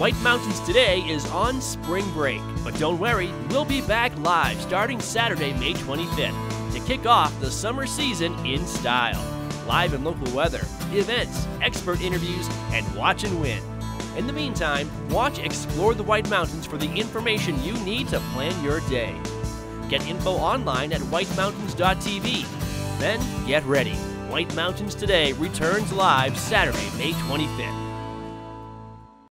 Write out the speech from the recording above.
White Mountains Today is on spring break, but don't worry, we'll be back live starting Saturday, May 25th to kick off the summer season in style. Live and local weather, events, expert interviews, and watch and win. In the meantime, watch Explore the White Mountains for the information you need to plan your day. Get info online at whitemountains.tv. Then get ready. White Mountains Today returns live Saturday, May 25th.